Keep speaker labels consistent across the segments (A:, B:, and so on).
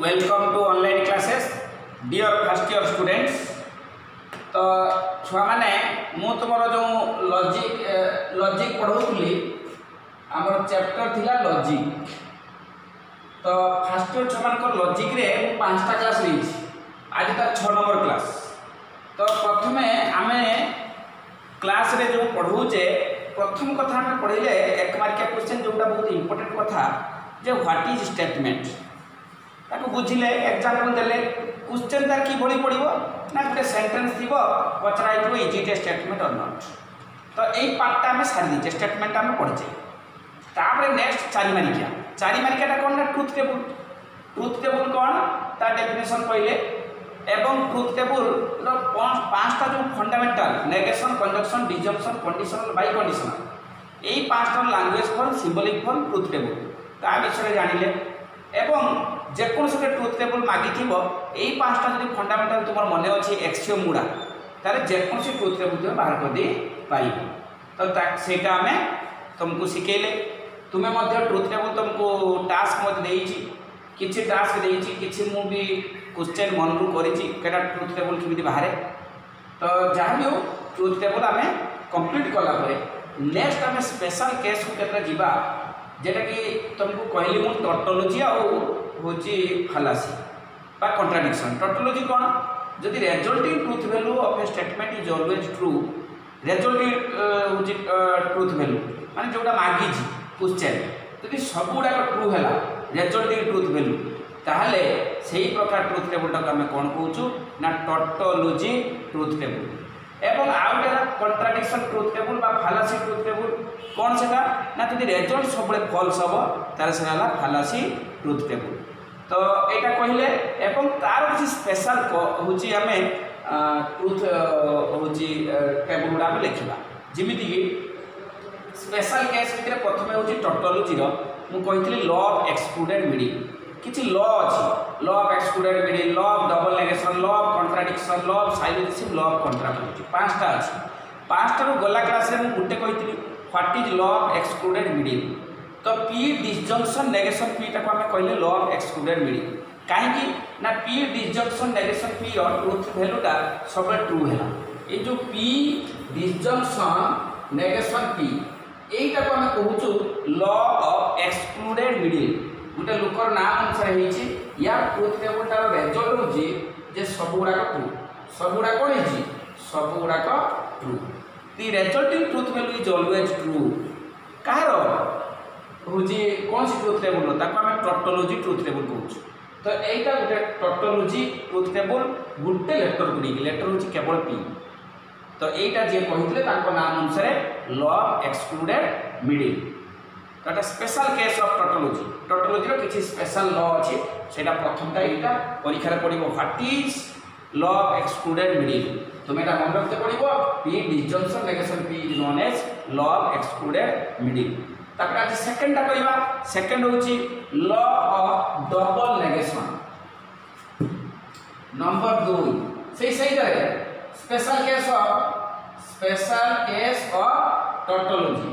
A: Welcome to online classes dear first year students ତ ଛୁଆମାନେ ମୁଁ ତୁମର ଯେଉଁ ଲଜିକ୍ ଲଜିକ୍ ପଢ଼ାଉଥିଲି ଆମର ଚାପ୍ଟର ଥିଲା ଲଜିକ୍ ତ ଫାଷ୍ଟ ଇୟର୍ ଛୁଆମାନଙ୍କ ଲଜିକ୍ରେ ମୁଁ ପାଞ୍ଚଟା କ୍ଲାସ୍ ନେଇଛି ଆଜି ତାର ଛଅ ନମ୍ବର କ୍ଲାସ୍ ତ ପ୍ରଥମେ ଆମେ କ୍ଲାସ୍ରେ ଯେଉଁ ପଢ଼ଉଛେ ପ୍ରଥମ କଥା ଆମେ ପଢ଼ିଲେ ଏକ ମାର୍କିଆ କ୍ୱେଶ୍ଚନ୍ ଯେଉଁଟା ବହୁତ ଇମ୍ପୋର୍ଟାଣ୍ଟ କଥା ଯେ ହ୍ୱାଟ୍ ଇଜ୍ ଷ୍ଟେଟମେଣ୍ଟ ତାକୁ ବୁଝିଲେ ଏକ୍ଜାମ୍ପଲ୍ ଦେଲେ କ୍ୱେଶ୍ଚନ୍ ତାର କିଭଳି ପଡ଼ିବ ନା ଗୋଟେ ସେଣ୍ଟେନ୍ସ ଥିବ ପଚରା ହେଇଥିବ is it a statement or not ତ ଏଇ ପାର୍ଟଟା ଆମେ ସାରି ଦେଇଛେ ଷ୍ଟେଟମେଣ୍ଟ ଆମେ ପଢ଼ିଛେ ତାପରେ ନେକ୍ସଟ ଚାରି ମାରିକିଆ ଚାରି ମାରିକିଆଟା କ'ଣ ନା ଟ୍ରୁଥ୍ ଟେବୁଲ୍ ଟ୍ରୁଥ୍ ଟେବୁଲ୍ କ'ଣ ତା ଡେଫିନେସନ୍ କହିଲେ ଏବଂ ଟ୍ରୁଥ୍ ଟେବୁଲ୍ର ପାଞ୍ଚଟା ଯେଉଁ fundamental negation conjunction disjunction conditional biconditional ଏଇ ପାଞ୍ଚଟା language form symbolic form truth table ତା ବିଷୟରେ ଜାଣିଲେ जेकोसी गोटे ट्रुथ टेबुल माग थी पांचटा जो फंडामेटाल तुम मन अच्छे एक्सीय मुड़ा तेल जेको ट्रुथ टेबुल तुम बाहर कर दे पार तो से आम तुमको शिखेले तुम्हें ट्रुथ टेबुल तुमको टास्क मत दे कि टास्क दे कि मुझे क्वेश्चन मन रू कर ट्रुथ टेबुल कमी बाहर तो जहाँ भी हो ट्रुथ टेबुल आम कंप्लीट कला नेक्स्ट आम स्पेशल केस को जेटा कि तुमको कहली मुझे टोटोलोजी आ হচ্ছে খালাসি বা কন্ট্রাডিকশন টটোলজি কোণ যদি resulting truth value of a statement is always true resulting হচ্ছে ট্রুথ ভ্যালু মানে যেটা মাগিছি কোশ্চেন যদি সবুগুড়াক ট্রু হেলা রেজল্টিং ট্রুথ ভ্যালু তাহলে সেই প্রকার ট্রুথ টেবুলটাকে আমি কোণ কৌছু না টটোলজি ট্রুথ টেবুল এবং আউ গোটা কন্ট্রাডিকশন ট্রুথ টেবুল বা ফালাসি ট্রুথ টেবুল কোণ সেটা না যদি রেজল্ট সবুলে ফলস হব তাহলে সেটা হল ফালাসি ট্রুথ টেবুল ତ ଏଇଟା କହିଲେ ଏବଂ ତା'ର କିଛି ସ୍ପେଶାଲ ହେଉଛି ଆମେ ଟ୍ରୁଥ୍ ହେଉଛି ଟେବୁଲ୍ ଗୁଡ଼ା ଆମେ ଲେଖିବା ଯେମିତିକି ସ୍ପେଶାଲ କେସ୍ ଭିତରେ ପ୍ରଥମେ ହେଉଛି ଟୋଟାଲ ଜିରୋ ମୁଁ କହିଥିଲି ଲ ଅଫ୍ ଏକ୍ସକ୍ଲୁଡେଡ୍ ମିଡ଼ିଂ କିଛି ଲ ଅଛି law of excluded middle law of double negation law of contradiction law of syllogism law of contradiction ପାଞ୍ଚଟା ଅଛି ପାଞ୍ଚଟାରୁ ଗଲା କ୍ଲାସ୍ରେ ମୁଁ ଗୋଟେ କହିଥିଲି what is law of excluded middle तो पी डिजंक्शन नेगेसन पीटा को आम कह लग एक्सक्लूडेड मिल। कहीं P disjunction negation P truth भैल्यूटा सब ट्रू है ये जो पी डिजंक्शन नेगेसन पी यहीटा को आम कहचु ल अफ एक्सक्लूडेड मिडिल गोटे लोकर नाम अनुसार यार ट्रुथ टेबुलटार रेजल्ट हो सबूक ट्रु सबूक कौन सब गुड़ाक ट्रुज the result truth value is always true कह ହେଉଛି କୌଣସି ଟ୍ରୁଥ୍ ଟେବୁଲ୍ ତାକୁ ଆମେ ଟଟୋଲୋଜି ଟ୍ରୁଥ୍ ଟେବୁଲ୍ କହୁଛୁ ତ ଏଇଟା ଗୋଟେ ଟଟୋଲୋଜି ଟ୍ରୁଥ୍ ଟେବୁଲ୍ ଗୋଟେ ଲେଟର୍କୁ ନେଇକି ଲେଟର୍ ହେଉଛି କେବଳ ପି ତ ଏଇଟା ଯିଏ କହିଥିଲେ ତାଙ୍କ ନାମ ଅନୁସାରେ ଲ ଅଫ୍ ଏକ୍ସକ୍ଲୁଡେଡ୍ ମିଡ଼ିଲ୍ ତ ଏଇଟା ସ୍ପେଶାଲ୍ କେସ୍ ଅଫ୍ ଟଟୋଲୋଜି ଟଟୋଲୋଜିର କିଛି ସ୍ପେଶାଲ୍ ଲ ଅଛି ସେଇଟା ପ୍ରଥମଟା ଏଇଟା ପରୀକ୍ଷାରେ ପଡ଼ିବ what is law of excluded middle তুমি এটা মনে রাখতে পড়ব P disjunction negation P is known as law of excluded middle তারপরে আজ সেকেন্ডটা কইবা সেকেন্ড হচ্ছে law of double negation number দুই সেই সেইটারে special case of special case of tautology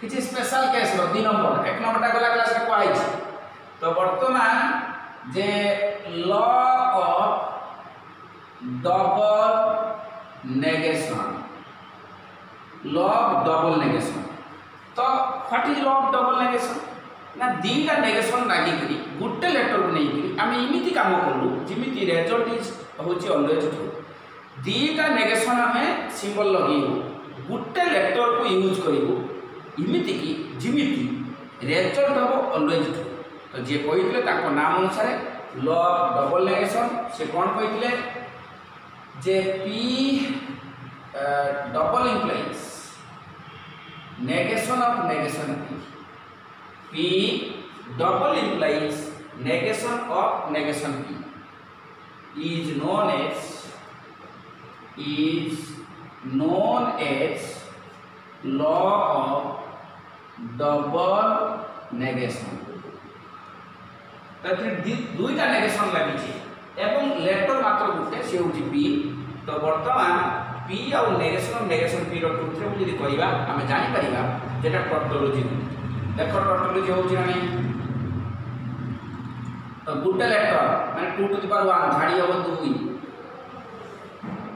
A: কিছু স্পেশাল কেস দুই নম্বর এক নম্বরটা গলা ক্লাসে কুয়াইছে তো বর্তমান যে law of double negation law of double negation तो what is law of double negation ना दिटा नेगेशन लगिकी गोटे लेटर को लेकिन आम इमि कम कलु जमी रेजल्ट इज़ हूँ अलवेज ट्रू दीटा नेगेसन आम सिंबल लगेबू गोटे लेटर को यूज़ करूँ इमिकी जमी ରେଜଲ୍ଟ ହେବ ଅଲୱେଜ୍ ଟ୍ରୁ ତ ଯିଏ କହିଥିଲେ ତାଙ୍କ ନାମ ଅନୁସାରେ ଲ ଡବଲ୍ ନେଗେସନ୍ ସେ କ'ଣ କହିଥିଲେ negation of negation p p double implies negation of negation p is known as is known as law of double negation তাতে দুইটা নেগেশন লাগিছে এবং লেটর মাত্র গোটে সে হচ্ছে পি তো বর্তমান পি আউ নেগেসন নেগেসন পি র সূত্রক যদি করিবা আমি জানি পারিবা যেটা টর্টোলজি দেখ টর্টোলজি হচ্ছে আমি তো গোটে লেটর মানে two to the power one ধাড়ি হব দুই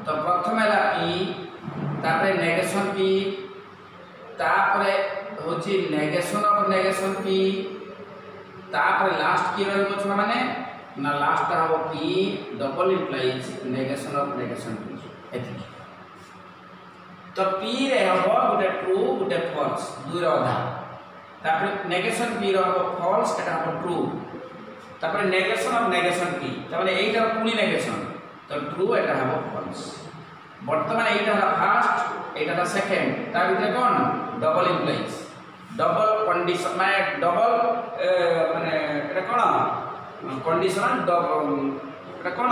A: তো প্রথম হল পি তারপরে নেগেসন পি তারপরে হচ্ছে নেগেসন অফ নেগেসন পি তারপরে লাস্ট কি রহব ছুয়া মানে না লাস্টটা হব P double implies negation of negation P এটি তো পি রে হব গোটে ট্রু গোটে ফলস দুইর অধা তারপরে নেগেশন পি রে হব ফলস এটা হব ট্রু তারপরে নেগেশন অফ নেগেশন পি তাহলে এইটা পুনি নেগেশন তো ট্রু এটা হব ফলস বর্তমানে এইটা হল ফার্স্ট এইটা হল সেকেন্ড তার ভিতরে কোন ডবল ইমপ্লয়িজ ডবল কন্ডিশন মানে ডবল মানে এটা কোন কন্ডিশনাল এটা কোন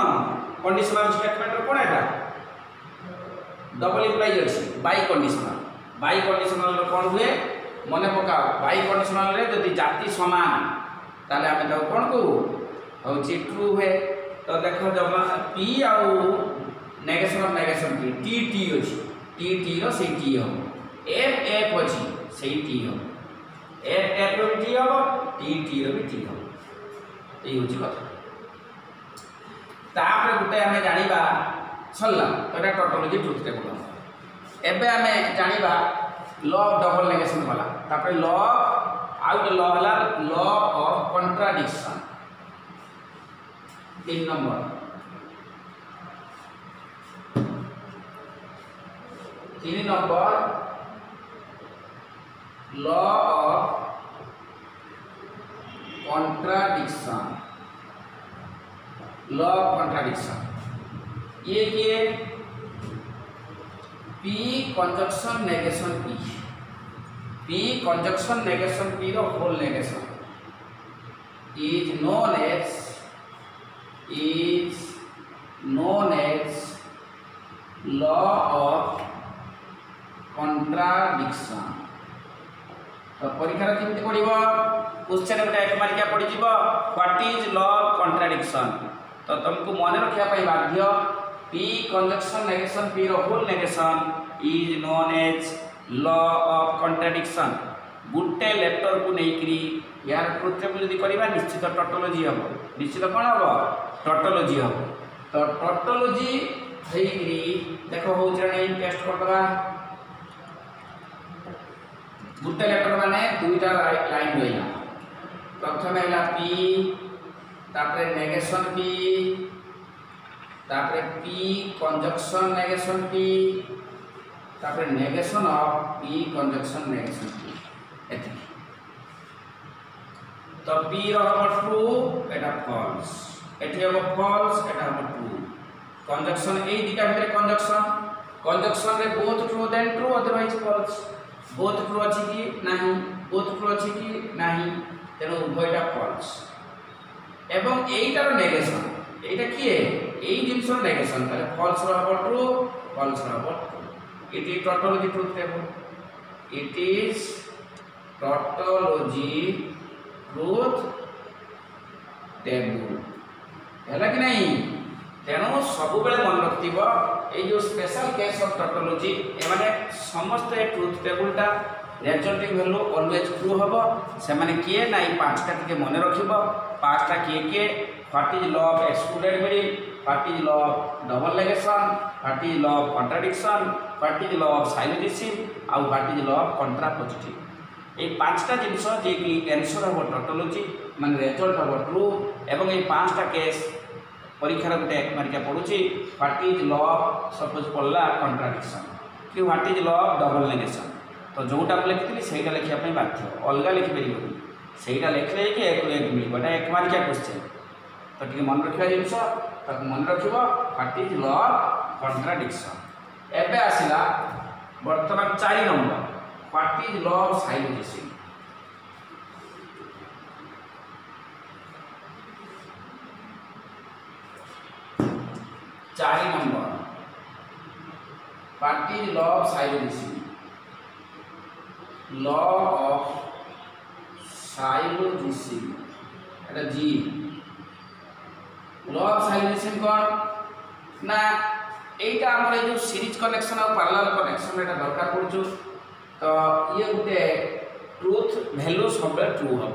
A: কন্ডিশনাল স্টেটমেন্ট কোন এটা ডবল ইমপ্লাইজ ଅଛି বাই কন্ডিশনাল বাই কন্ডিশনাল কোন ହୁଏ মনে পকাও বাই কন্ডিশনাল রে যদি জাতি সমান তাহলে আমি তাকে কোণ কহু হচ্ছে ট্রু হুয়ে তো দেখ জমা পি আউ নেগেসন অফ নেগেসন কি টি টি অছি টি টি র সেই টি হব এফ এফ অছি সেই টি হব এফ এফ র টি হব টি টি র বি টি হব এই হচ্ছে কথা তাপরে গোটে আমি জানিবা সরলা তো এটা টটোলজি ট্রুথ টেবল এবে আমি জানিবা ল অফ ডবল নেগেসন বালা তাপরে ল ଆଉ ଗୋଟେ ଲ ହେଲା ଲ ଅଫ୍ କଣ୍ଟ୍ରାଡିକ୍ସନ୍ ତିନି ନମ୍ବର ତିନି number law of contradiction law of contradiction ये किए P conjunction negation P P conjunction negation P रो whole negation is known as is known as law of contradiction तो परीक्षा केमती पड़ो क्वेश्चन गोटे एक मारिका पड़ज what is law of contradiction तो तुमको मन रखा बाध्य P conjunction negation P रो whole negation is known as law of contradiction गुटे लेटर को लेकरी यार कृत्रिम जदि करवा निश्चित टोटोलोजी हम निश्चित कौन हम टोटोलोजी हम तो टोटोलोजी ହେଇକିରି ଦେଖ ହେଉଛି ନା ନାହିଁ ଟେଷ୍ଟ କରିଦେବା ଗୋଟେ ଲେଟର ମାନେ ଦୁଇଟା ଲାଇନ୍ ରହିଲା ପ୍ରଥମେ ହେଲା ପି ତାପରେ ନେଗେସନ୍ ପି তারপরে পি কনজাকশন নেগেশন পি তারপরে negation of P conjunction negation P এতিকি তো পি হব ট্রু এটা ফলস এটি হব ফলস এটা হব ট্রু কনজাকশন এই দুইটা ভিতরে কনজাকশন কনজকশন রে both true then true otherwise false both true আছে কি? নাহি। বোথ ট্রু আছে কি? নাহি। তেণু উভয়টা ফলস এবং এইটার নেগেশন এইটা কি ଏଇ ଜିନିଷର ନେଗେସନ୍ କଲେ ଫଲ୍ସ ହେବ ଟ୍ରୁ ଫଲ୍ସ ହେବ it is tautology truth table it is tautology truth table ହେଲା କି ନାହିଁ ତେଣୁ ସବୁବେଳେ ମନେ ରଖିଥିବ ଏଇ ଯେଉଁ ସ୍ପେଶାଲ କେସ୍ ଅଫ୍ ଟଟୋଲୋଜି ଏମାନେ ସମସ୍ତେ ଟ୍ରୁଥ୍ ଟେବୁଲ୍ଟା ନ୍ୟାଚୁରାଲିଟି ଭ୍ୟାଲୁ ଅଲୱେଜ୍ ଟ୍ରୁ ହେବ ସେମାନେ କିଏ ନା ଏଇ ପାଞ୍ଚଟା ଟିକେ ମନେ ରଖିବ ପାଞ୍ଚଟା କିଏ କିଏ what is law excluded very Party law of double negation, Party law of contradiction, Party law of syllogism, ଆଉ what is law of contrapositive ଏଇ ପାଞ୍ଚଟା ଜିନିଷ ଯିଏକି ଆନ୍ସର୍ ହେବ ଟଟୋଲୋଜି ମାନେ ରେଜଲ୍ଟ ହେବ ଟ୍ରୁ ଏବଂ ଏଇ ପାଞ୍ଚଟା କେସ୍ ପରୀକ୍ଷାର ଗୋଟେ ଏକ ମାରିକା ପଡ଼ୁଛି what is law of suppose ପଡ଼ିଲା କଣ୍ଟ୍ରାଡିକ୍ସନ୍ କି what is law of double negation ତ ଯେଉଁଟା ମୁଁ ଲେଖିଥିଲି ସେଇଟା ଲେଖିବା ପାଇଁ ବାଧ୍ୟ ଅଲଗା ଲେଖିପାରିବନି ସେଇଟା ଲେଖିଲେ ଯାଇକି ଏକରୁ ଏକ ମିଳିବ ଏଇଟା ଏକ ମାରିକା କ୍ୱେଶ୍ଚିନ୍ ତ ଟିକେ ମନେ ରଖିବା ଜିନିଷ ତାକୁ ମନେ ରଖିବ what is law of contradiction ଏବେ ଆସିଲା ବର୍ତ୍ତମାନ ଚାରି number what is law of syllogism ଚାରି number what is law of syllogism law of syllogism এটা জি লব সাইলেশন কর। না, এইটা আমার এই যে সিরিজ কনেকশন আর প্যারালাল কনেকশন এটা দরকার পড়ছো। তো ইয়ে গোটে ট্রুথ ভ্যালু সবুলে ট্রু হব।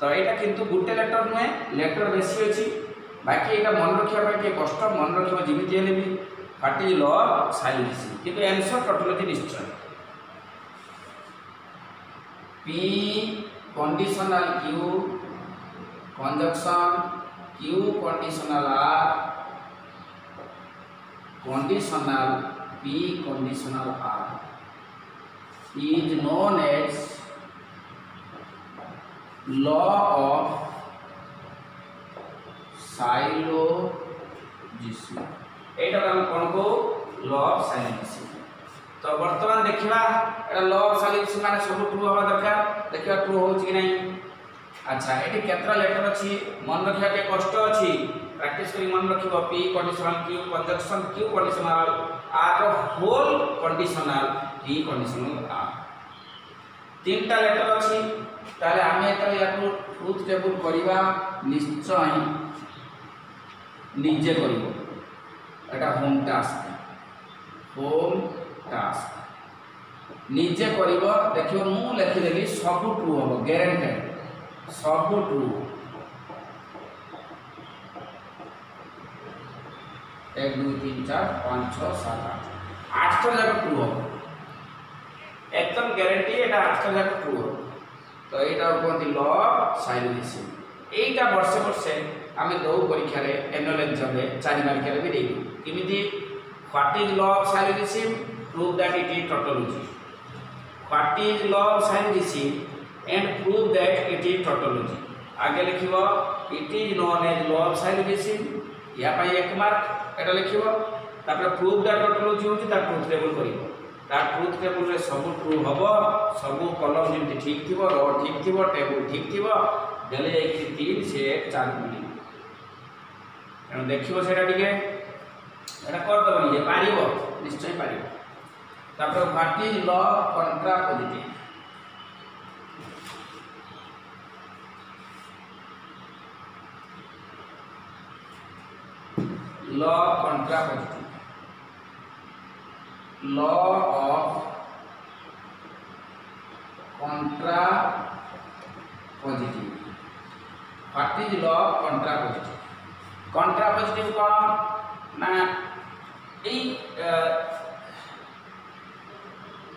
A: তো এটা কিন্তু গোটে লেটর নুহে লেটর বেশি অছি বাকি এটা মনে রাখা কি কষ্ট, মনে রাখব যেমি হলে বি হোয়াট ইজ ল সাইলেশন কিন্তু অ্যানসার টটোলজি নিশ্চয়। P conditional Q conjunction Q conditional R conditional, P conditional R is known as law of syllogism एटा तो हम कोन को लॉ ऑफ़ साइलोजिसम तो वर्तमान देखिबा, एटा लॉ ऑफ़ साइलोजिसम माने सब ट्रू होबा दरकार? देखिबा ट्रू होउछ कि नहीं ଆଚ୍ଛା ଏଠି କେତେଟା ଲେଟର ଅଛି ମନେ ରଖିବା ଟିକେ କଷ୍ଟ ଅଛି ପ୍ରାକ୍ଟିସ୍ କରି ମନେ ରଖିବ P conditional Q conjunction Q conditional ଆର୍ର whole conditional P conditional R ତିନିଟା ଲେଟର ଅଛି ତାହେଲେ ଆମେ ଯେତେବେଳେ ୟାକୁ ଟ୍ରୁଥ୍ ଟେବୁଲ୍ କରିବା ନିଶ୍ଚୟ ନିଜେ କରିବ এটা হোম টাস্ক হোম টাস্ক নিজে করিব দেখিব মু লেখিদেলি সবু ট্রু হব গ্যারেন্টেড ସବୁ ଟ୍ରୁ এক দুই তিন চার পাঁচ ছ সাত আট আটটা যাক ট্রু হবে একদম গ্যারেন্টি এটা আটটা যাক ট্রু হবে তো এইটা কুহতি ল সাইলোজিসম এইটা বর্ষে বর্ষে আমি দৌ পরীক্ষার এনুয়াল এক্সামে চারি মার্কের বি দেই কেমিতি what is law of syllogism prove that it is tautology what is law of syllogism and prove that it is tautology. आगे लिखिबो it is known as law of syllogism या ପାଇଁ 1 ମାର୍କ ଏଟା ଲେଖିବ ତାପରେ prove that tautology ହେଉଛି ତା truth table କରିବ ତା truth table ରେ ସବୁ prove ହବ ସବୁ column ଯେମିତି ଠିକ ଥିବ row ଠିକ ଥିବ table ଠିକ ଥିବ ଦେଲେ ଯାଇକି 3 ସେ 4 ମିଳିବ ତେଣୁ ଦେଖିବ ସେଟା ଟିକେ ଏଟା କରିଦେବ ନିଜେ ପାରିବ ନିଶ୍ଚୟ ପାରିବ ତାପରେ what is law contrapositive law contrapositive law of contrapositive what is law contrapositive contrapositive कौन ना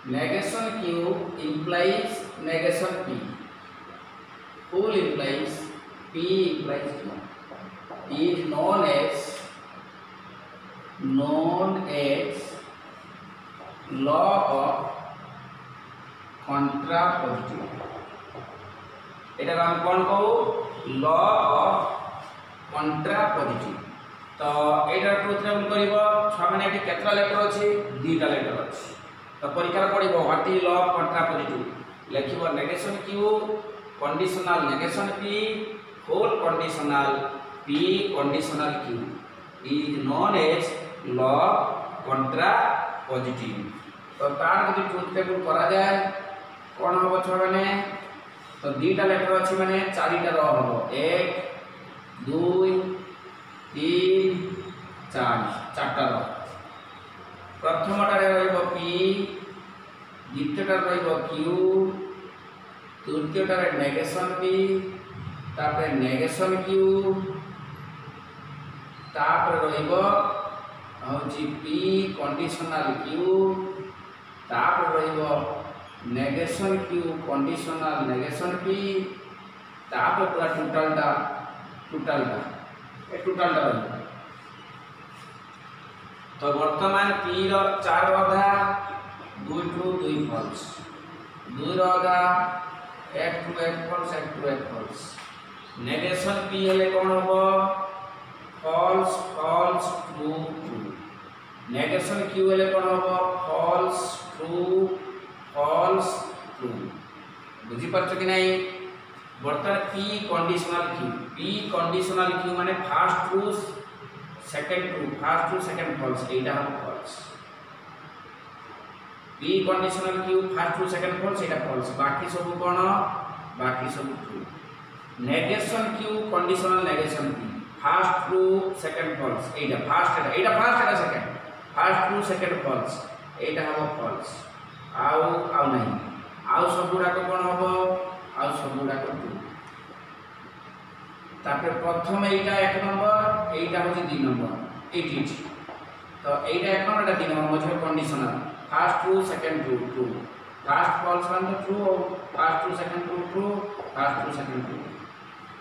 A: negation Q implies negation P full implies P implies Q is known as known as law of contrapositive এটা আমি কোন কহু ল of contrapositive তো এইটা truth table করিব ছুয়া মানে এটি কেতটা লেটার আছে, দুইটা লেটার আছে। তো পরীক্ষার পড়িব what is law of contrapositive লিখিব negation Q conditional negation P whole conditional P conditional Q is known as law contrapositive. তো তার যদি ট্রুথ টেবল করা যায় কোণ হব ছুয়া মানে তো দুইটা লেটার আছে মানে চারিটা র হব। এক, দুই, তিন, চার, চারটা র। প্রথমটারে রহব পি দ্বিতীয়টারে রহব কিউ তৃতীয়টারে নেগেশন পি তারপরে নেগেশন কিউ তারপরে রহব হচ্ছে পি কন্ডিশনাল কিউ তারপরে রহব negation Q conditional negation P তারপরে পুরা টোটালটা টোটালটা এই টোটালটা রহিব তো বর্তমান পি র চার অধা দুই টু দুই ফলস দুই র অধা এক টু এক ফলস এক টু এক ফলস নেগেশন পি হলে কোন হব false false true true negation Q হলে কোন হব? ফলস ট্রু ফলস ট্রু বুঝিপারছ কি নাই? বর্তমান P conditional Q P conditional Q মানে first true second true first true second false এইটা হলো false P conditional Q first true second false এটা ফলস বাকি সব কোন? বাকি সব true negation Q conditional negation P first true second false এইটা ফার্স্ট এটা। এইটা ফার্স্ট এটা সেকেন্ড ଫାଷ୍ଟରୁ ସେକେଣ୍ଡ ଫଲ୍ସ ଏଇଟା ହେବ ଫଲ୍ସ ଆଉ ଆଉ ନାହିଁ ଆଉ ସବୁଗୁଡ଼ାକ କ'ଣ ହେବ ଆଉ ସବୁଗୁଡ଼ାକ ଟୁ ତାପରେ ପ୍ରଥମ ଏଇଟା ଏକ ନମ୍ବର ଏଇଟା ହେଉଛି ଦୁଇ ନମ୍ବର ଏଇଠି ଅଛି ତ ଏଇଟା ଏକ ନମ୍ବର ଏଇଟା ଦୁଇ ନମ୍ବର ମଝିରେ conditional first true second true true first false ମାନେ ତ ଟ୍ରୁ ଆଉ first true second true true first true second true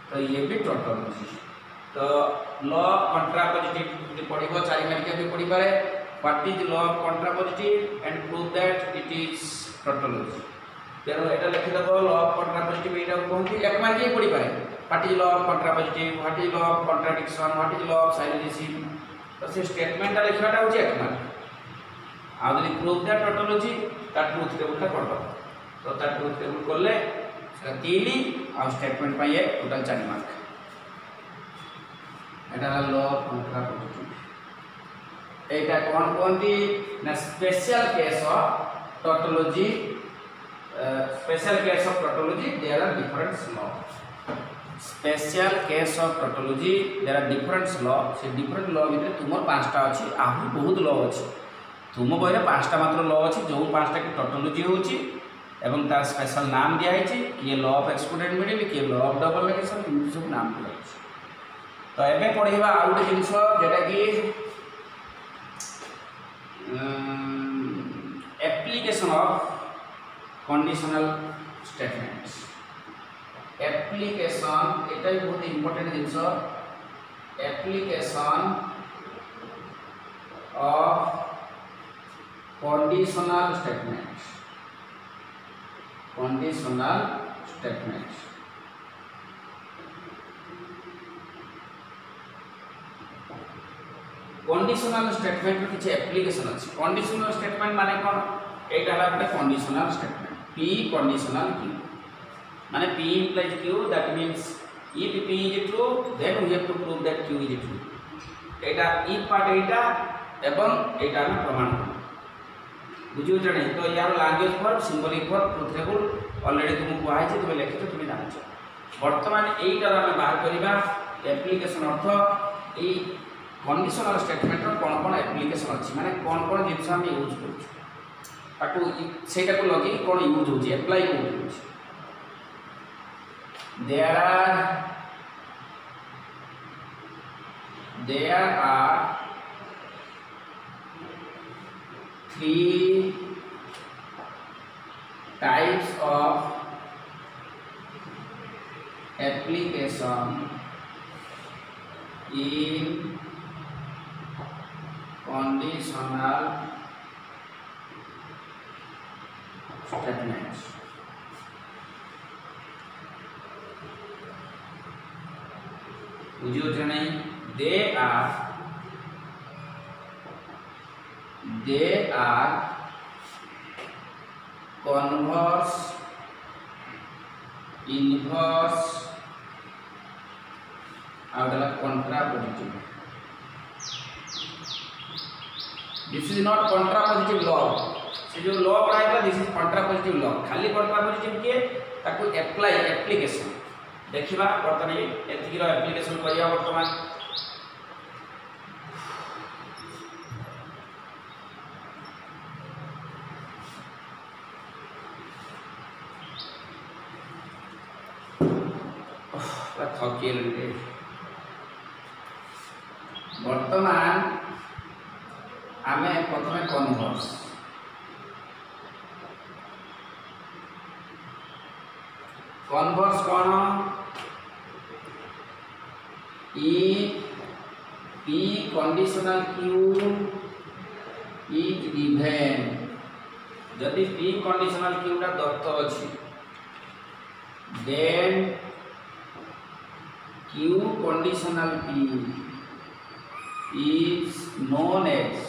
A: तो ये भी टोटल तो लॉ कंट्रा पॉजिटिव पढ़ो चार मारिका भी पढ़ी पारे what is law of contrapositive and prove that it is tautology ତେଣୁ ଏଇଟା ଲେଖିଦେବ ଲ ଅଫ୍ କଣ୍ଟ୍ରାପୋଜିଟିଭ ଏଇଟାକୁ କୁହନ୍ତି ଏକ ମାର୍କ ହିଁ ପଡ଼ିପାରେ what is law of contrapositive what is law of contradiction what is law of syllogism ତ ସେ ଷ୍ଟେଟମେଣ୍ଟଟା ଲେଖିବାଟା ହେଉଛି ଏକ ମାର୍କ ଆଉ ଯଦି ପ୍ରୁଫ୍ ଦ୍ୟାଟ୍ ଟଟୋଲୋଜି ତା ଟ୍ରୁଥ୍ ଟେବୁଲ୍ଟା କରିଦେବ ତ ତା ଟ୍ରୁଥ୍ ଟେବୁଲ୍ କଲେ ସେଟା ତିନି ଆଉ ଷ୍ଟେଟମେଣ୍ଟ ପାଇଁ ଟୋଟାଲ୍ ଚାରି ମାର୍କ ଏଇଟା ହେଲା ଲ ଅଫ୍ କଣ୍ଟ୍ରାପୋଜିଟିଭ এইটা কোনটি? না special case of tautology special case of tautology there are difference law special case of tautology there are difference law say different law ভিতরে তোমার পাঁচটা আছে, আহুরি বহুত ল আছে। তুম বইরে পাঁচটা মাত্র ল আছে যে পাঁচটা কি টটোলজি হচ্ছে, এবং তার স্পেশাল নাম দিয়া হয়েছে কিয়ে ল অফ এক্সক্লুডেড মিডিল কিয়ে ল অফ ডবল নেগেশন এমনি সব নাম দিয়া হয়েছে। তো এবে পড়াইবা আর গোটে জিনিস, যেটা কি application of conditional statements application এটা বহুত ইম্পর্টেন্ট জিনিস application of conditional statements conditional statements conditional স্টেটমেন্টর কিছু অ্যাপ্লিকেশন আছে কন্ডিশনাল স্টেটমেন্ট মানে কোন এইটা হলো conditional statement P conditional Q মানে P implies Q that means if P is true then we have to prove that Q is true এটা if part এইটা এবং এইটা আমি প্রমাণ করব বুঝিও জানি তো ইয়ার language form symbolic form truth already তুমি কুহাইছে তুমি লেখিছ তুমি জানিছ বর্তমান এইটার আমি বাহার করিবা অ্যাপ্লিকেশন অর্থ এই কন্ডিশনাল স্টেটমেন্টর কোণ কোণ আপ্লিকেসন অছি মানে কোণ কোণ জিনিস আমি ইউজ করছি তাকে সেইটাকে লগাই কোণ ইউজ হচ্ছে অ্যাপ্লাই করছি there are there are three types of application in conditional statements. বুঝিও নাই দে আর দে আর কনভার্স ইনভার্স ଆଉ ହେଲା contrapositive this is not contrapositive law ସେ ଯେଉଁ law ପଢ଼ାଇଥିଲା this is contrapositive law ଖାଲି contrapositive କିଏ ତାକୁ apply application ଦେଖିବା ବର୍ତ୍ତମାନ ଏତିକିର application କରିବା ବର୍ତ୍ତମାନ ଥକିଗଲିରେ converse converse कौन ई कंडीशनल क्यू इज़ गिभेन जदि पी कंडीशनल क्यू टा दत्त अछि then Q conditional P is known as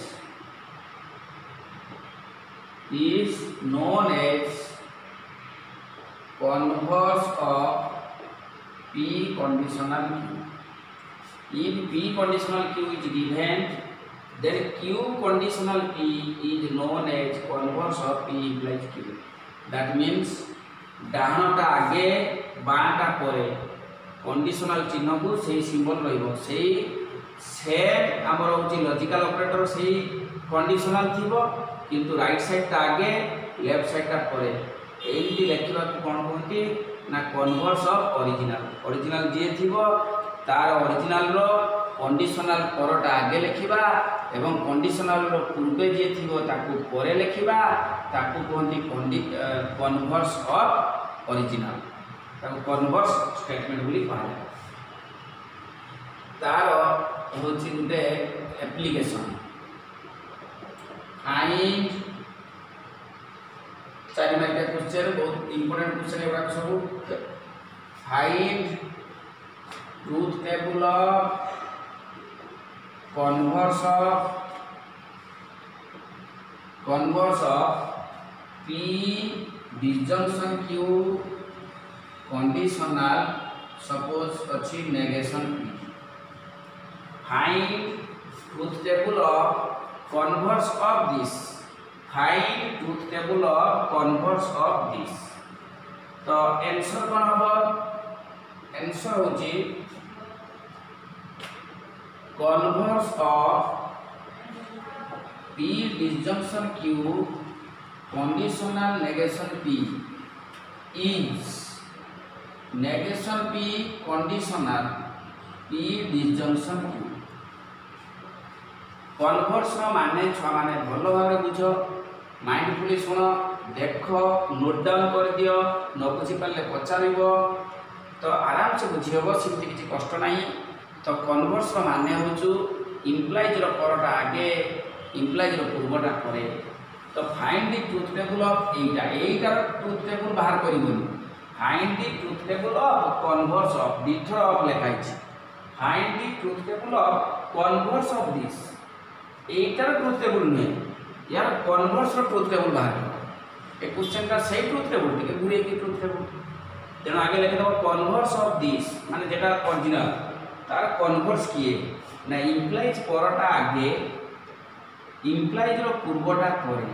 A: is known as converse of P conditional Q. If P conditional Q is given, then Q conditional P is known as converse of P implies Q. That means ଡାହାଣଟା ଆଗେ ବାଁଟା ପରେ conditional ଚିହ୍ନକୁ ସେଇ symbol ରହିବ ସେଇ set ଆମର ହେଉଛି ଲଜିକାଲ ଅପରେଟର ସେଇ କଣ୍ଡିସନାଲ ଥିବ কিন্তু রাইট সাইডটা আগে লেফট সাইডটা পরে ଏମିତି ଲେଖିବାକୁ କ'ଣ କୁହନ୍ତି ନା କନଭର୍ସ ଅଫ୍ ଅରିଜିନାଲ ଅରିଜିନାଲ ଯିଏ ଥିବ ତାର ଅରିଜିନାଲର କଣ୍ଡିସନାଲ ପରଟା ଆଗେ ଲେଖିବା ଏବଂ କଣ୍ଡିସନାଲର ପୂର୍ବେ ଯିଏ ଥିବ ତାକୁ ପରେ ଲେଖିବା ତାକୁ କୁହନ୍ତି କଣ୍ଡି କନଭର୍ସ ଅଫ୍ ଅରିଜିନାଲ ତାକୁ କନଭର୍ସ ଷ୍ଟେଟମେଣ୍ଟ ବୋଲି କୁହାଯାଏ ତାର ହେଉଛି ଗୋଟେ ଆପ୍ଲିକେସନ୍ ফাইন্ড চারি মার্কিয়া কোশ্চেন বহুত ইম্পর্টেন্ট কোশ্চেন এগুলো সব find truth table of converse of converse of P disjunction Q conditional suppose ଅଛି negation P find truth table of converse of this find truth table of converse of this तो answer कौन होगा answer हो जी converse of p disjunction q conditional negation p is negation p conditional p disjunction q converse মানে ছুঁয়ানে ভালোভাবে বুঝ। Mindfully শুণ দেখ নোট ডাউন করেদিও ন বুঝিপারে পচারিব তো আরামসে বুঝি হব সেমতি কিছু কষ্ট নাই তো কনভর্স মানে হচ্ছে ইমপ্লাইজর পরটা আগে ইমপ্লাইজর পূর্বটা পরে তো find the truth table of এইটা এইটার ট্রুথ টেবল বাহার করবনি find the truth table of converse of দুইথর of লেখা হয়েছে find the truth table of converse of this এইটার ট্রুথ টেবল নুহে ইয়ার কনভর্সর ট্রুথ টেবল বাহার এই কোশ্চেনটা সেই ট্রুথ টেবল টিকে ঘুরিয়ে কি ট্রুথ টেবল তেমন আগে লিখে দেব কনভর্স অফ দিস মানে যেটা অরিজিনাল তার কনভর্স কিয়ে না ইমপ্লাইজ পরটা আগে ইমপ্লাইজর পূর্বটা পরে।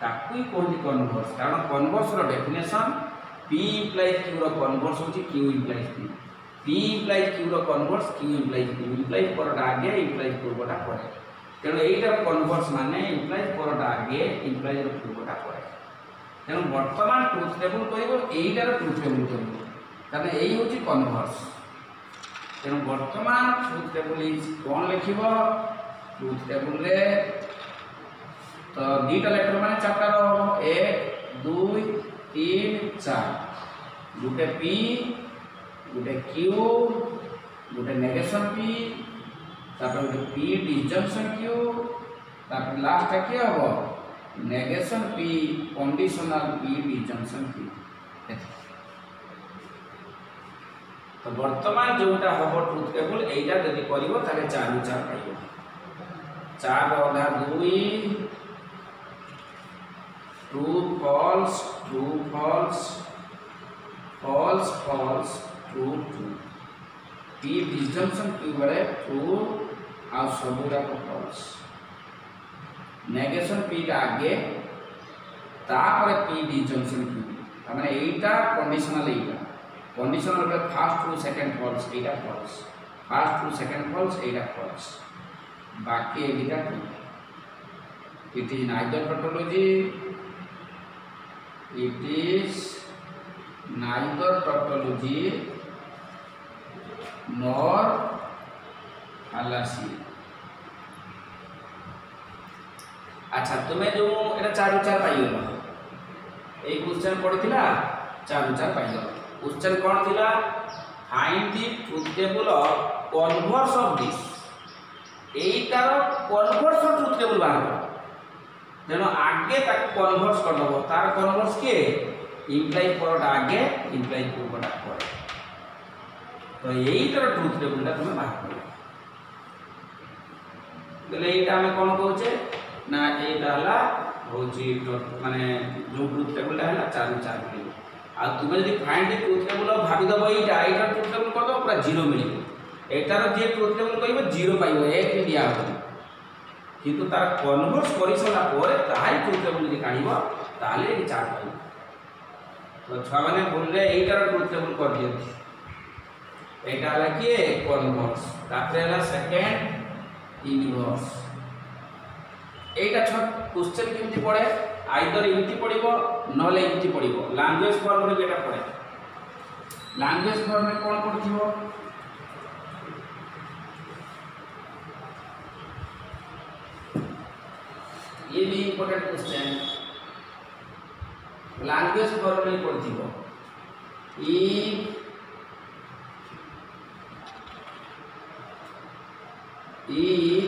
A: তাকুই কুহতি কনভর্স কারণ কনভর্সর ডেফিনেসন পি ইমপ্লাইজ কিউর কনভর্স হচ্ছে Q implies P P implies কিউর converse Q implies Q implies পরটা আগে ইমপ্লাইজ পূর্বটা পরে। ତେଣୁ ଏଇଟାର କନଭର୍ସ ମାନେ ଇମ୍ପ୍ଲାଇଜ୍ ପରଟା ଆଗେ ଇମ୍ପ୍ଲାଇଜ୍ର ପୂର୍ବଟା ପରେ ତେଣୁ ବର୍ତ୍ତମାନ ଟ୍ରୁଥ୍ ଟେବୁଲ୍ କରିବ ଏଇଟାର ଟ୍ରୁଥ୍ ଟେବୁଲ୍ କରିବ କାରଣ ଏଇ ହେଉଛି କନଭର୍ସ ତେଣୁ ବର୍ତ୍ତମାନ ଟ୍ରୁଥ୍ ଟେବୁଲ୍ ଇଜ୍ କ'ଣ ଲେଖିବ ଟ୍ରୁଥ୍ ଟେବୁଲ୍ରେ ତ ଦୁଇଟା ଲେଟର୍ ମାନେ ଚାରିଟା ହେବ ଏକ ଦୁଇ ତିନି ଚାରି ଗୋଟେ ପି ଗୋଟେ କ୍ୟୁ ଗୋଟେ ନେଗେସନ୍ ପି তারপরে ଗୋଟେ পি ডিজংশন কিউ তারপরে লাস্টটা কি হব negation P conditional P disjunction P তো বর্তমান যেটা হব ট্রুথ টেবল এইটা যদি করিব তাহলে চারু চার পাইব চার অধা দুই true false true false false false true true P disjunction Q বেড়ে how Samudra falls. নেগেশন পিটা আগে, তারপরে পি ডিজংশন কি তার মানে এইটা কন্ডিশনাল এইটা। কন্ডিশনাল হলে ফার্স্ট টু সেকেন্ড ফলস এইটা false first true second false এইটা ফলস বাকি এইটা কি? It is neither tautology, it is neither tautology nor fallacy আচ্ছা তুমি যে এটা চারু চার পাই এই কোশ্চেন ઉચ્ચાર પડીଥିଲା ચાર ઉચ્ચાર પાઈઓ ઉચ્ચાર કોણ find the truth table of converse of this. এইটার কনভার্স অফ ট্রুথ টেবল বাহার কর তেমন আগে তাকে কনভার্স করদেব তার কনভার্স কে? ইমপ্লাই পরটা আগে, ইমপ্লাই পূর্বটা পরে। তো এইটার ট্রুথ টেবলটা তুমি বাহার করো তাহলে এইটা আমি কোণ কৌছে না এইটা হলা হচ্ছে মানে ଯେଉଁ ট্রুথ টেবলটা হলা চারু চার মিলিব আর তুমি যদি ফাইন্ড দি ট্রুথ টেবল ভাবিদেব এইটা এইটার ট্রুথ টেবল କରିଦେବ ପୁରା ଜିରୋ ମିଳିବ ଏଇଟାର ଯିଏ ଟ୍ରୁଥ୍ ଟେବଲ୍ କହିବ ଜିରୋ ପାଇବ ଏକ ଦିଆ ହେବନି କିନ୍ତୁ ତାର କନଭର୍ସ କରିସାରିଲା ପରେ ତାହାରି ଟ୍ରୁଥ୍ ଟେବଲ୍ ଯଦି କାଢ଼ିବ ତାହେଲେ ଏଠି ଚାର୍ଟ ପାଇବ ତ ଛୁଆମାନେ ଭୁଲରେ ଏଇଟାର ଟ୍ରୁଥ୍ ଟେବଲ୍ କରିଦିଅନ୍ତି এইটা হলো কি কনভর্স তারপরে হলো সেকেন্ড ইনভার্স এইটা ছোট কোশ্চেন কেমতি পড়ে? আইদর এমতি পড়িব, নহলে এমতি পড়িব। ল্যাঙ্গুয়েজ ফর্মে যেটা পড়ে ল্যাঙ্গুয়েজ ফর্মে কোন পড়িব ये भी इंपोर्टेंट क्वेश्चन लैंग्वेज फॉर्म में पढ़थिबो if if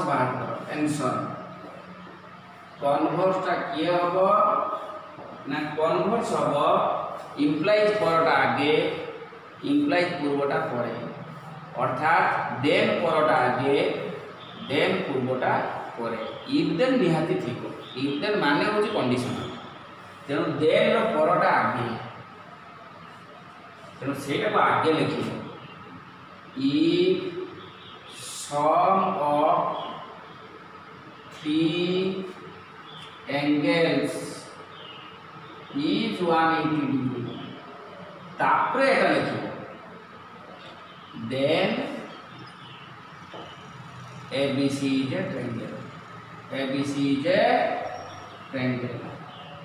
A: কনভর্স বাহাত্তর এনসন কনভর্সটা কি হব? না কনভর্স হব ইমপ্লাইজ পরটা আগে ইমপ্লাইজ পূর্বটা পরে। অর্থাৎ দেন পরটা আগে দেন পূর্বটা পরে। ইফ দেন নিহাতি ঠিক। ইফ দেন মানে হচ্ছে কন্ডিশনাল তেণু দেনর পরটা আগে ତେଣୁ ସେଇଟାକୁ ଆଗେ ଲେଖିବ ଇ sum of three angles each 180 degree তারপরে এটা লিখব then abc is a triangle abc is a triangle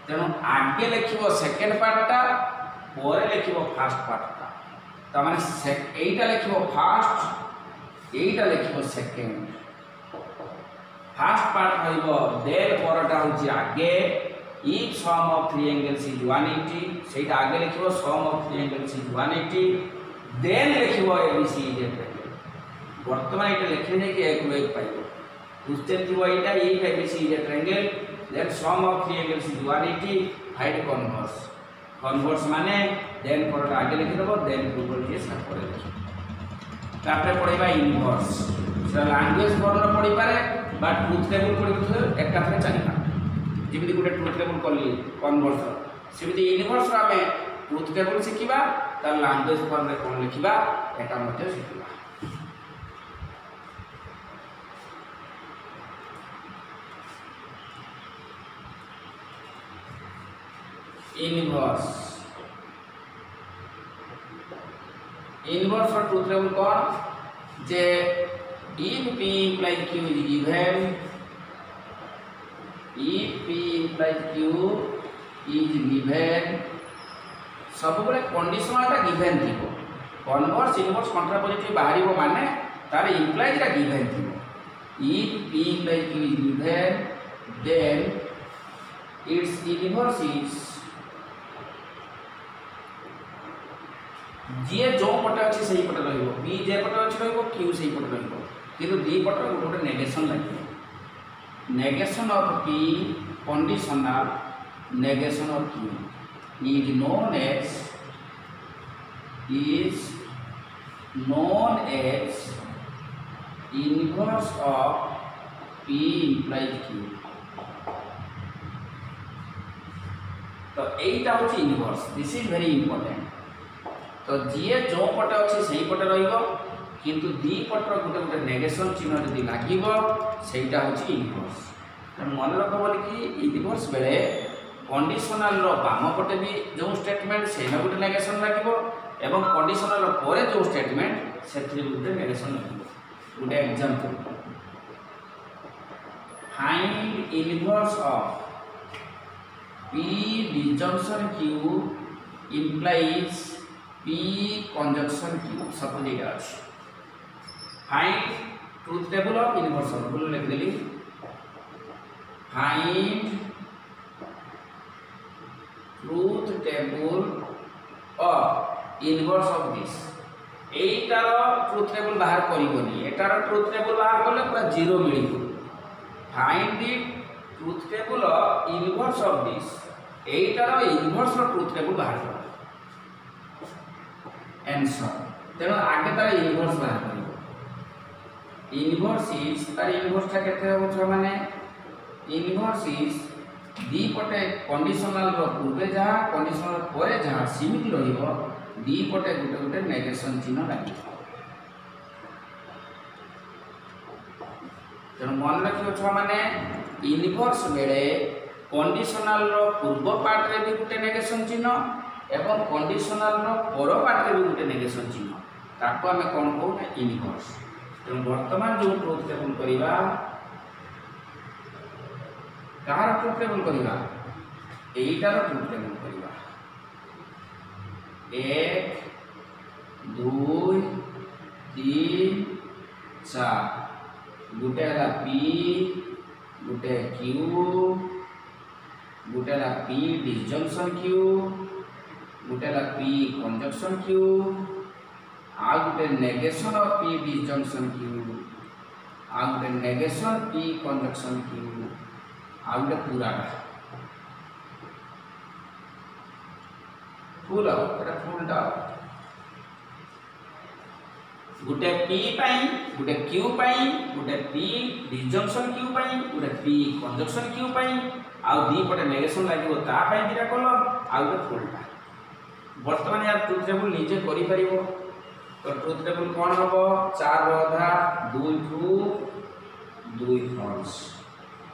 A: তেমন আগে লিখব সেকেন্ড পার্টটা পরে লিখব ফার্স্ট পার্টটা তার মানে এইটা লিখব ফার্স্ট এইটা লিখব সেকেন্ড ফার্স্ট পার্ট হইব দেন পরটা হচ্ছে আগে। If sum of triangle is one eighty সেইটা আগে লিখিব sum of triangle is one eighty then লিখিব এ বি সি ইজ বর্তমানে এটা লিখে নাকি এক ওয়েব পাইব। কোশ্চেন থিব এইটা if A B C is F angle then sum of triangle is one eighty hide converse converse মানে দেন পরটা আগে লিখে দেব দেন গুগল দিয়ে সার করে দেব। তারপরে পড়াইবা ইনভার্স সেটা ল্যাঙ্গুয়েজ ফর্মরে পড়িপারে ପଢ଼ିପାରେ ବା ଟ୍ରୁଥ୍ ଟେବୁଲ୍ ପଢ଼ିପାରେ ଏକାଥରେ ଚାରିଟା ଯେମିତି ଗୋଟେ ଟ୍ରୁଥ୍ ଟେବୁଲ୍ କଲି କନଭର୍ସର ସେମିତି ଇନଭର୍ସର ଆମେ ଟ୍ରୁଥ୍ ଟେବୁଲ୍ ଶିଖିବା ତାର ଲାଙ୍ଗୁଏଜ୍ ଫର୍ମରେ କ'ଣ ଲେଖିବା ଏଟା ମଧ୍ୟ ଶିଖିବା inverse inverse or truth table কোন যে if p implies q is given if p implies q is given ସବୁବେଳେ କଣ୍ଡିସନାଲଟା ଗିଭେନ୍ ଥିବ କନଭର୍ସ ଇନଭର୍ସ କଣ୍ଟ୍ରାପୋଜିଟିଭ ବାହାରିବ ମାନେ ତାର ଇମ୍ପ୍ଲାଇଜଟା ଗିଭେନ୍ ଥିବ if p implies q is given then its inverse is ଯିଏ ଯେଉଁ ପଟେ ଅଛି ସେଇ ପଟେ ରହିବ ବି ଯେ ପଟେ ଅଛି ରହିବ କ୍ୟୁ ସେଇ ପଟେ ରହିବ किंतु दीपट गोटे नेगेशन लगे। Negation of Q conditional negation of Q is known as is known as inverse of P implies Q तो यहीटा हूँ inverse this is very important तो जी जो पटे अच्छे से रही କିନ୍ତୁ ଦୁଇ ପଟର ଗୋଟେ ଗୋଟେ ନେଗେସନ୍ ଚିହ୍ନ ଯଦି ଲାଗିବ ସେଇଟା ହେଉଛି ଇନଭର୍ସ ତେଣୁ ମନେ ରଖ ବୋଲିକି ଇନଭର୍ସ ବେଳେ କଣ୍ଡିସନାଲର ବାମ ପଟେ ବି ଯେଉଁ ଷ୍ଟେଟମେଣ୍ଟ ସେଇଟା ଗୋଟେ ନେଗେସନ୍ ଲାଗିବ ଏବଂ କଣ୍ଡିସନାଲର ପରେ ଯେଉଁ ଷ୍ଟେଟମେଣ୍ଟ ସେଥିରେ ଗୋଟେ ନେଗେସନ୍ ଲାଗିବ ଗୋଟେ example find inverse of P disjunction Q implies P conjunction Q suppose এটা আছে find truth table of universal বলে লিখে দিলি find truth table of inverse of this. এইটার ট্রুথ টেবল বাহার করবনি। এটার ট্রুথ টেবল বাহার করলে পুরা জিরো মিলিব। Find the truth table of inverse of this এইটার ইনভার্স অফ ট্রুথ টেবল বাহার কর। আনসার তেমন আগে তার ইনভার্স বাহার করি ইনভার্স ইজ তার ইনভার্সটা কেতে হব মানে ইনভার্স ইজ কন্ডিশনাল কন্ডিশনালর পূর্বে যা কন্ডিশনাল পরে যা সিমিত রহব দুইপটে গোটে গোটে নেগেসন চিহ্ন লাগিব তেমন মনে রাখবে ছুঁ মানে ইনভর্স বেড়ে কন্ডিশনালর পূর্ব পার্টরে বি গোটে নেগেসন চিহ্ন এবং কন্ডিশনালর পর পার্টরে বি গোটে নেগেসন চিহ্ন। তাকে আমি কম কৌ না ইনভর্স ତେଣୁ ବର୍ତ୍ତମାନ ଯେଉଁ ଟ୍ରୁଥ୍ ଟେବୁଲ୍ କରିବା କାହାର ଟ୍ରୁଥ୍ ଟେବୁଲ୍ କରିବା ଏଇଟାର ଟ୍ରୁଥ୍ ଟେବୁଲ୍ କରିବା ଏକ ଦୁଇ ତିନି ଚାରି ଗୋଟେ ହେଲା ପି ଗୋଟେ କ୍ୟୁ ଗୋଟେ ହେଲା ପି ଡିଜଙ୍କସନ୍ କ୍ୟୁ ଗୋଟେ ହେଲା P conjunction Q out the negation P disjunction q out the negation P conjunction q out the पूरा फुल फुल गुटे p पाई गुटे q पाई गुटे p डिजंक्शन q पाई गुटे p कंजंक्शन q पाई आ दी नेगेशन ता पाई आ गुटे फुल वर्तमान यार ट्रुथ टेबल निजे करी परिबो ତ ଟ୍ରୁଥ୍ ଟେବୁଲ୍ କ'ଣ ହେବ ଚାର ଅଧା ଦୁଇ ଟ୍ରୁ ଦୁଇ false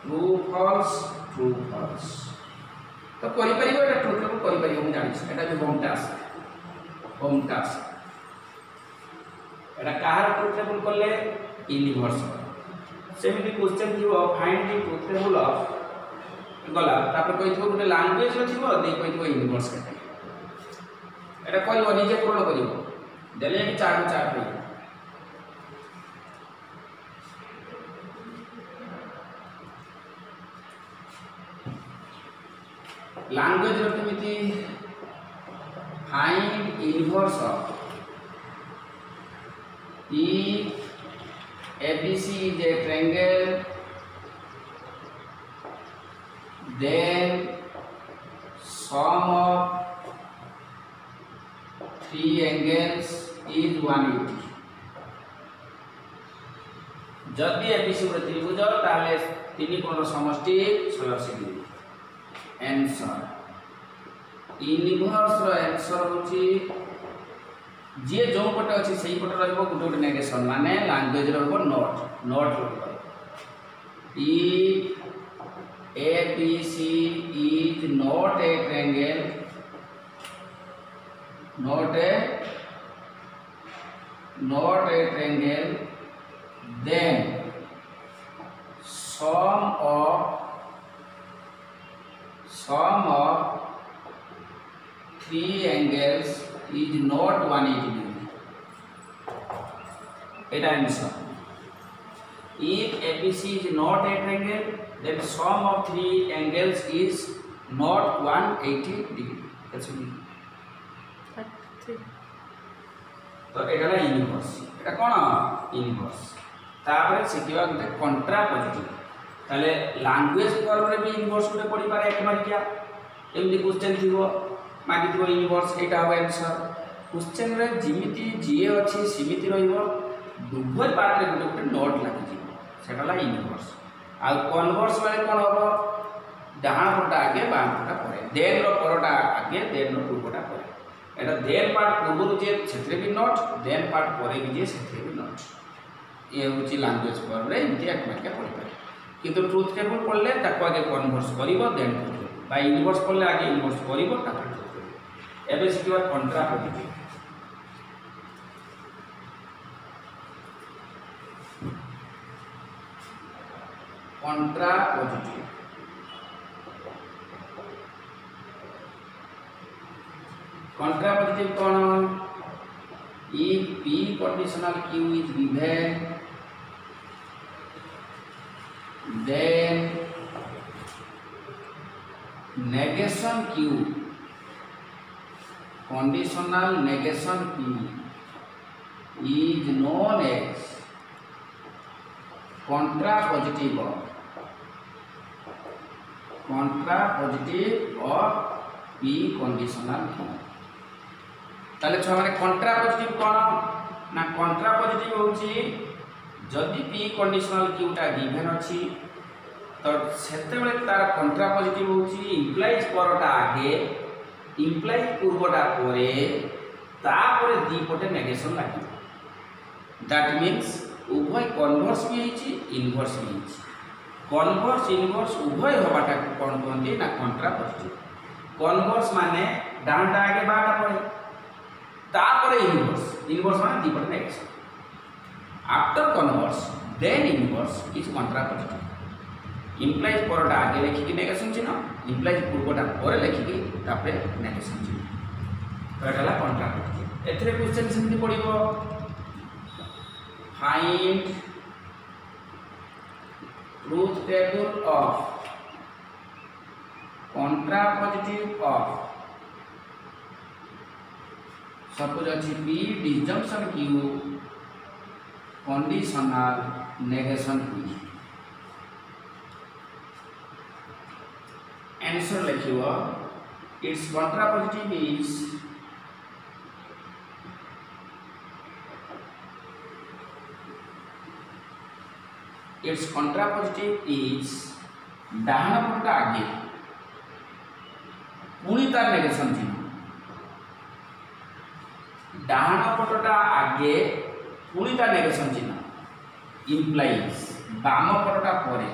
A: true false true false ତ କରିପାରିବ ଏଇଟା ଟ୍ରୁଥ୍ ଟେବୁଲ୍ କରିପାରିବ ମୁଁ ଜାଣିଛି ଏଇଟା ବି ହୋମ୍ ଟାସ୍କ ହୋମ୍ ଟାସ୍କ ଏଇଟା କାହାର ଟ୍ରୁଥ୍ ଟେବୁଲ୍ କଲେ ୟୁନିଭର୍ସ ସେମିତି କ୍ୱେଶ୍ଚନ୍ ଥିବ find the truth table of ଗଲା ତାପରେ କହିଥିବ ଗୋଟେ ଲାଙ୍ଗୁଏଜ୍ର ଥିବ ଦେଇ କହିଥିବ ୟୁନିଭର୍ସ କେତେ এটা করিব নিজে পূরণ डलिया के चार में चार पे लांगुएज कमी find inverse of C is a triangle then, sum of three angles is 180 যদি এবিসি ଗୋଟେ ତ୍ରିଭୁଜ ତାହେଲେ ତିନି କୋଣର ସମଷ୍ଟି 180 ଡିଗ୍ରୀ ଆନ୍ସର ୟୁନିଭର୍ସର ଆନ୍ସର ହେଉଛି ଯିଏ ଯେଉଁ ପଟେ ଅଛି ସେଇ ପଟେ ରହିବ ଗୋଟେ ଗୋଟେ ନେଗେସନ୍ ମାନେ ଲାଙ୍ଗୁଏଜ୍ ରହିବ ନଟ୍ ନଟ୍ ରହିବ ଇ A B C is not a triangle not a. Not a triangle. Then sum of sum of three angles is not 180 degree এটা answer if abc is not a triangle then sum of three angles is not 180 degree. That's it ତ ଏଇଟା ହେଲା universe ଏଇଟା କ'ଣ universe ତାପରେ ଶିଖିବା ଗୋଟେ କଣ୍ଟ୍ରା positive ତାହେଲେ ଲାଙ୍ଗୁଏଜ ଫର୍ମରେ ବି ୟୁନିଭର୍ସ ଗୋଟେ ପଡ଼ିପାରେ ଏକ ମାର୍କିଆ ଏମିତି କ୍ୱେଶ୍ଚେନ୍ ଥିବ ମାଗିଥିବ ୟୁନିଭର୍ସ ଏଇଟା ହେବ ଆନ୍ସର କ୍ୱେଶ୍ଚେନ୍ରେ ଯେମିତି ଯିଏ ଅଛି ସେମିତି ରହିବ ଉଭୟ ପାର୍ଟରେ ଗୋଟେ ଗୋଟେ ନଟ୍ ଲାଗିଯିବ ସେଟା ହେଲା ୟୁନିଭର୍ସ ଆଉ କନଭର୍ସ ବେଳେ କ'ଣ ହେବ ଡାହାଣ ପଟଟା ଆଗେ ବାମ ପଟଟା ପରେ ଦେନ୍ର ପରଟା ଆଗେ ଦେନ୍ର ପୂର୍ବଟା ପରେ এটা দেন એટલે ધેન પાર્ટ પૂર્વનું જે છત્રેબી નોટ ધેન પાર્ટ પરેની જે বি নট એ হচ্ছে ল্যাঙ্গুয়েজ পড়লে এমনি একমাত্র পড়ে কিন্তু ট্রুথ টেবল পড়লে তাকে আগে কনভার্স করিব দেন বা ইনভার্স পড়লে আগে ইনভার্স করিব, তারপরে ট্রুথ করিব এবে শিখিবা কন্ট্রা পদ্ধতি কন্ট্রা পজিটিভ कंट्रा पॉजिटिव कौन if P condition of Q is given then negation Q conditional negation P is known as contrapositive contra P conditional Q তাহলে ছুঁয়া কন্ট্রা পজিটিভ কোণ না কন্ট্রা পজিটিভ হচ্ছে, যদি পি কন্ডিশনাল কিউটা given অছি তো সেতবে তার কন্ট্রা পজিটিভ হচ্ছে ইমপ্লাইজ পরটা আগে ইমপ্লাইজ পূর্বটা পরে তাপরে দুইপটে নেগেশন লাগিব দ্যাট মিন্স উভয় কনভর্স বি হয়েছি ইনভর্স বি হয়েছি কনভর্স ইনভর্স উভয় হওয়াটা কোণ কুহতি না কন্ট্রা পজিটিভ কনভর্স মানে ডানটা আগে বাটা পড়ে তারপরে ইনভার্স ইনভার্স মানে দ্বিপদী negation after converse then inverse is contrapositive implies পরটা আগে লেখিকি নেগেশন চিহ্ন ইমপ্লাইজ পূর্বটা পরে লেখিকি তাপরে নেগেশন চিহ্ন তো এটা হল কন্ট্রাপজিটিভ এতে কোশ্চেন সেমতি পড়ব find truth table of contrapositive of suppose अच्छी P disjunction Q conditional negation P answer लिख its contrapositive is its contrapositive is डाहन पटा आगे पुणी तार नेगेशन थी ଡାହାଣ ପଟଟା ଆଗେ ପୁଣି ତା ନେଗେସନ୍ ଚିହ୍ନ। ଇମ୍ପ୍ଲାଇଜ୍ ବାମ ପଟଟା ପରେ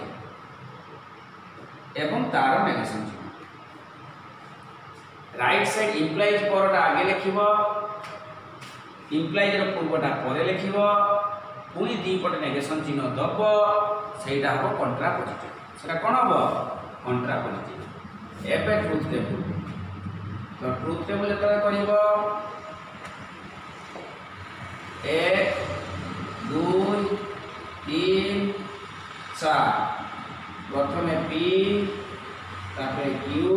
A: ଏବଂ ତାର ନେଗେସନ୍ ଚିହ୍ନ। ରାଇଟ୍ ସାଇଡ୍ ଇମ୍ପ୍ଲାଇଜ୍ ପରଟା ଆଗେ ଲେଖିବ ଇମ୍ପ୍ଲାଇଜ୍ର ପୂର୍ବଟା ପରେ ଲେଖିବ ପୁଣି ଦୁଇପଟେ ନେଗେସନ୍ ଚିହ୍ନ ଦେବ ସେଇଟା ହେବ କଣ୍ଟ୍ରା ପଜିଟିଭ୍ ସେଇଟା କ'ଣ ହେବ? କଣ୍ଟ୍ରା ପଜିଟିଭ୍ ଏବେ ଟ୍ରୁଥ୍ ଟେବୁଲ୍ ତ ଟ୍ରୁଥ୍ ଟେବୁଲ୍ ଯେତେବେଳେ କରିବ এক, দুই, তিন, চার। প্রথমে পি তারপরে Q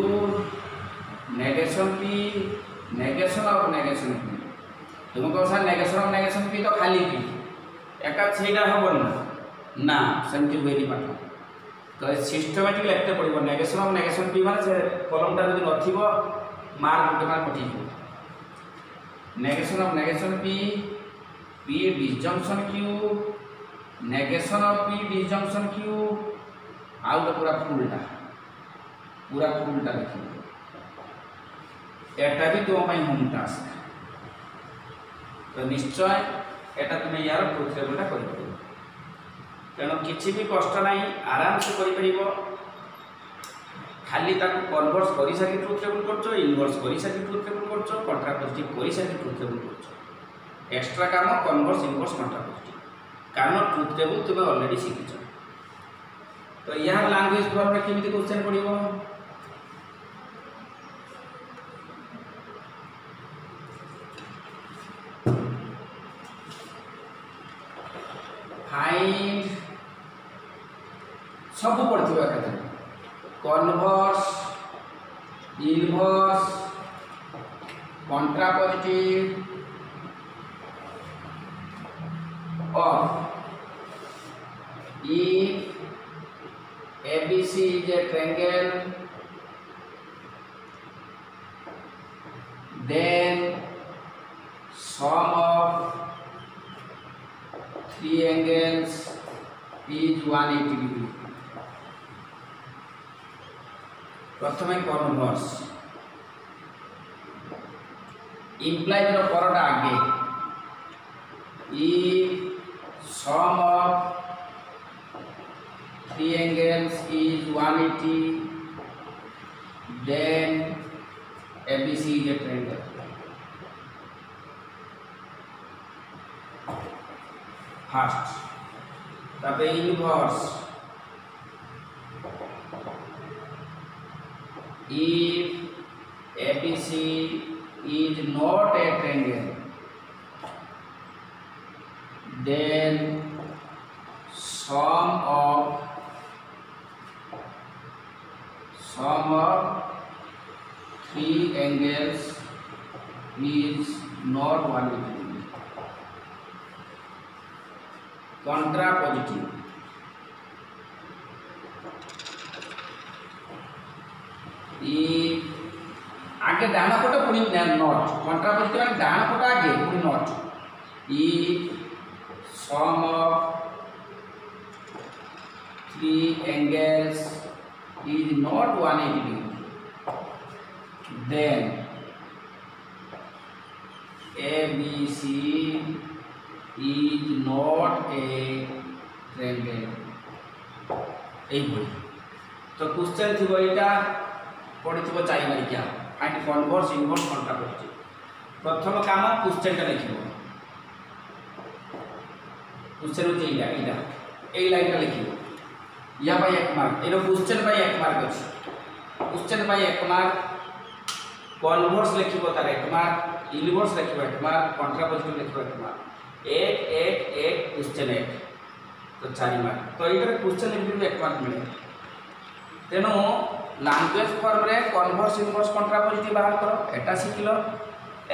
A: negation P negation of negation P তুমি কো sir negation of negation P তো খালি পি একা সেইটা হব না। না সেমতি হুয়েনি পাঠ তো সিস্টমেটিক লিখতে পড়ব। নেগেশন অফ নেগেশন পি মানে সে কলমটা যদি নথিব মার্ক গোটে mark কটিব negation of negation P P disjunction Q, negation of P disjunction Q, out पूरा फुलटा पूरा फुलटा देखिए एटा भी तुम पाई होम टास्क तो निश्चय एटा तुम यार पृथ्वीटा कर तेणु किसी भी कष्ट ना आराम से कर खाली ताको कन्भर्स कर सारी ट्रुथ लेबल कर इनभर्स कर सारी ट्रुथ लेबल कर कंट्रा पॉजिटिव कर सारी ट्रुथ लेबल कर এক্সট্রা কাম কনভর্স ইনভর্স কন্ট্রাপোজিটিভ কারণ ট্রুথ টেবুল তুমি অলরেডি শিখিছ তো ইয়ার ল্যাঙ্গুয়েজ ফর্মে কেমিতি কোশ্চেন পড়ব ফাইন্ড সবু পড়িব একাথে converse inverse contrapositive of if ABC is a triangle then sum of three angles is 180 degree প্রথমে কনভার্স ইমপ্লাইজর পরটা আগে if sum of three angles is 180 then ABC is a triangle first তারপরে inverse if ABC is not a triangle then sum of sum of three angles is not 180 degree contrapositive आगे डाण पट पुणी नट कंट्रापोजिट डाण पट आगे पुणी नट sum of three angles is not 180 degree then ABC is not a triangle এইভাবে তো question থিব এইটা পড়িথিব চারিবারিকা ফাইন্ড কনভর্স ইনভর্স কন্টা করছে প্রথম কাম কোশ্চেনটা লিখিব বুঝছেন হচ্ছে এইটা এইটা এই লাইনটা লিখিব ইয়া বাই এক মার্ক এটা কোশ্চেন বাই এক মার্ক আছে কোশ্চেন বাই এক মার্ক কনভার্স লিখিব তার এক মার্ক ইনভার্স লিখিব এক মার্ক কন্ট্রাপজিটিভ লিখিব এক মার্ক এক এক এক কোশ্চেন এক, তো চারি মার্ক তো এইটার কোশ্চেন লিখিব এক মার্ক মিলে। তেণু ଲାଙ୍ଗୁଏଜ୍ ଫର୍ମରେ କନଭର୍ସ ଇନଭର୍ସ କଣ୍ଟ୍ରାପୋଜିଟିଭ୍ ବାହାର କର ଏଟା ଶିଖିଲ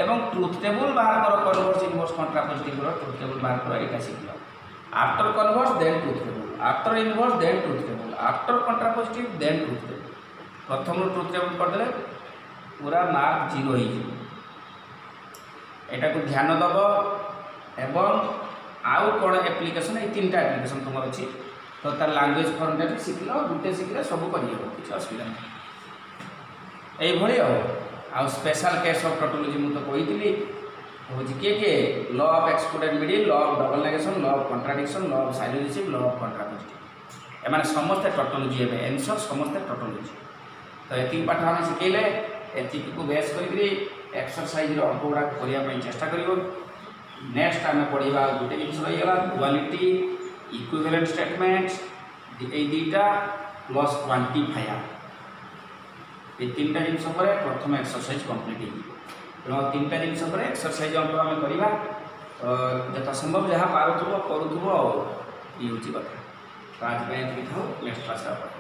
A: ଏବଂ ଟ୍ରୁଥ୍ ଟେବୁଲ୍ ବାହାର କର କନଭର୍ସ ଇନଭର୍ସ କଣ୍ଟ୍ରାପୋଜିଟିଭ୍ର ট্রুথ টেবুল বাহার কর, এটা শিখিল। After converse, then truth table. After inverse, then truth table. After contrapositive, then truth table. प्रथम ट्रुथ टेबल करदे पूरा मार्क जीरो एटा को ध्यान दब एवं आउ कौन एप्लिकेसन ये तीन एप्लिकेसन तुम अच्छी तो तार लांगुएज फर्मटा भी शिखल गोटे शिखिले सब करहब किसी असुविधा ना यही आ स्पेशल केस अफ टोटोलोजी मुझे तो कही हूँ किए किए law of excluded middle law of double negation law of contradiction law of syllogism law of contradiction M समस्ते टोटोलोजी हे एनसर समस्ते टोटोलोजी तो ये पाठ आम शिखेले एतिकु बेस करसरसाइज एक्सरसाइज अंक गुड़ाक करने चेस्टा कर नेक्स्ट आम पढ़ा गोटे जिन रहीगला क्वाटी इक्विवेलेंट स्टेटमेंट ये दुईटा प्लस क्वांटिफायर ये तीन जिन प्रथम एक्सरसाइज कंप्लीट हो ତିନିଟା ଜିନିଷ ଉପରେ ଏକ୍ସରସାଇଜ୍ ଅଳ୍ପ ଆମେ କରିବା ଯଥାସମ୍ଭବ ଯାହା ପାରୁଥିବ କରୁଥିବ ଆଉ ଇଏ ହେଉଛି କଥା ତ ଆଜି ପାଇଁ ଏତିକି ଥାଉ ନେକ୍ସଟ କ୍ଲାସ୍ ହେବ